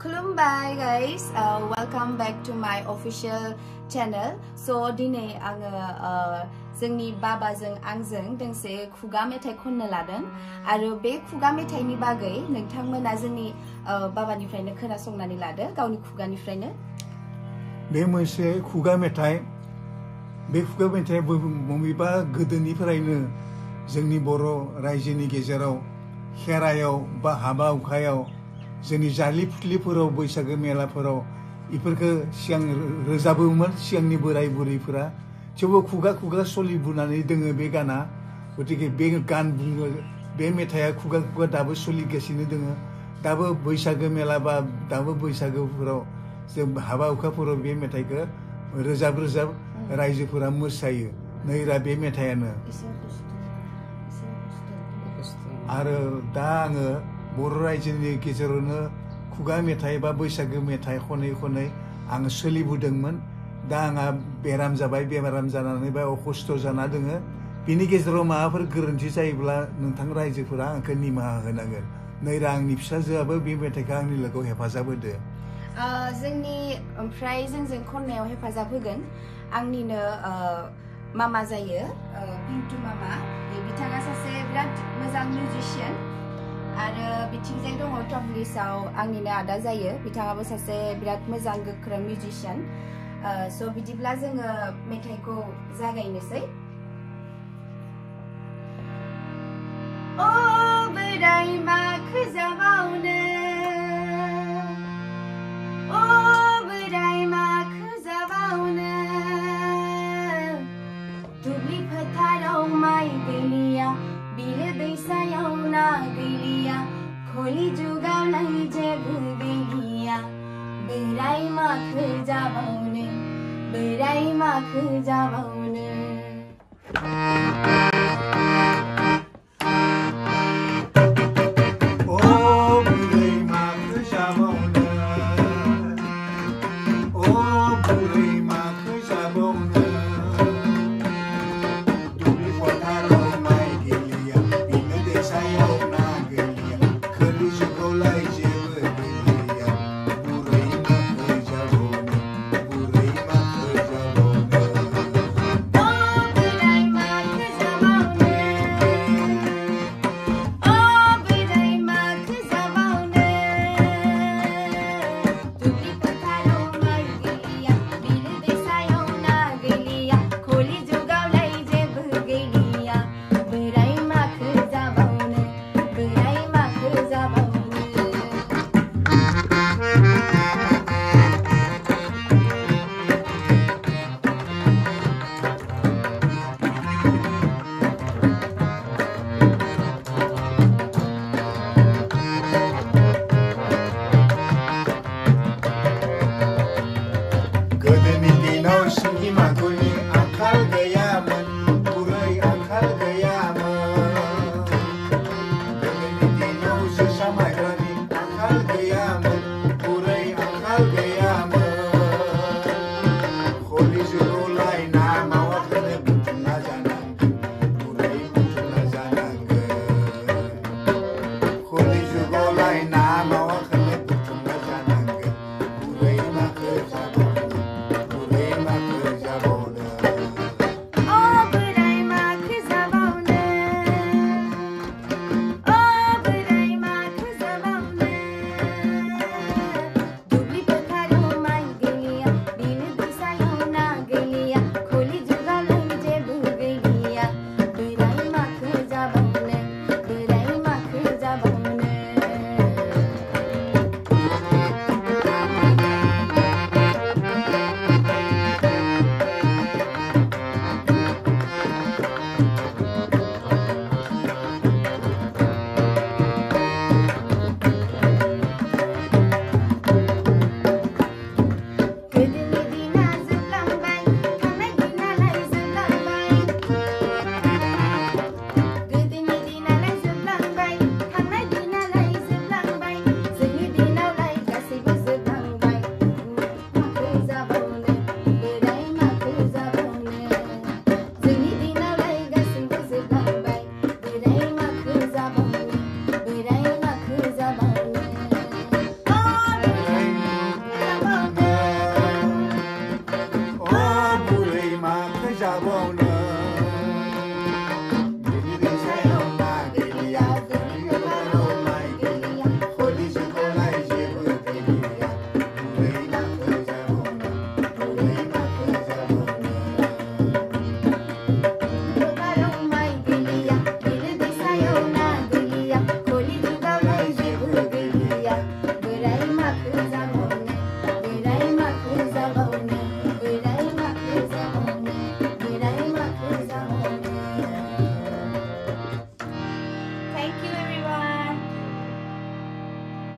Kulumbai guys, uh, welcome back to my official channel. So दिनै आङो जोंनि बाबाजों आंजों दोंसे खुगा मेथाइ खननो लादों आरो बे खुगा मेथाइनि बागै नोंथांमोना जोंनि बाबानिफ्रायनो खोनासंनानै लादो गावनि खुगानिफ्रायनो बे मोनसे खुगा मेथाइ बे खुगा मेथाइया बबेबा गोदोनिफ्रायनो जोंनि बर' रायजोनि गेजेराव खेरायाव बा हाबा हुखायाव जोंनि जालि फुथलिफोराव बैसागो मेलाफोराव बेफोरखौ सिगां रोजाबोमोन सिगांनि बोराय बुरैफोरा। थेवबो खुगा खुगा सोलिबोनानै दोङो बे गाना। गतिके बे गान बुङो बे मेथाइआ खुगा खुगा दाबो सोलिगासिनो दोङो। दाबो बैसागो मेला बा दाबो बैसागोफोराव जों हाबा हुखाफोराव बे मेथाइखौ रोजाब रोजाब रायजोफोरा मोसायो। नैरा बे मेथाइयानो आरो दा आङो बर' रायजोनि गेजेरावनो खुगा मेथाइ बा बैसागो मेथाइ खनै खनै आं सोलिबोदोंमोन। दा आंहा बेराम जाबाय बेराम जानानै बा अखस्थ' जाना दोङो। बिनि गेजेराव माबाफोर गोरोन्थि जायोब्ला नोंथां रायजोफोरा आंखौ निमाहा होनांगोन। नैरा आंनि फिसाजोआबो बे मेथाइखौ आंनि लोगोआव हेफाजाब होदो। जोंनि ओमफ्राय जोंजों खननायाव हेफाजाब होगोन। आंनिनो मामा जायो पिन्टु मामा। बिथाङा सासे बिराद मोजां मिउजिशियान आरो बिथिंजाय दङ टपलिसाव आंनिनो आदा जायो बिथाङाबो सासे बिराद मोजां गोख्रों मिउजिशियान स' बिदिब्ला जोङो मेथाइखौ जागायनोसै अ बोराय माखो जाबावनो लुगाउनै जगदेहिया बेराइमा खुजा बाउने बेराइमा खुजा बाउने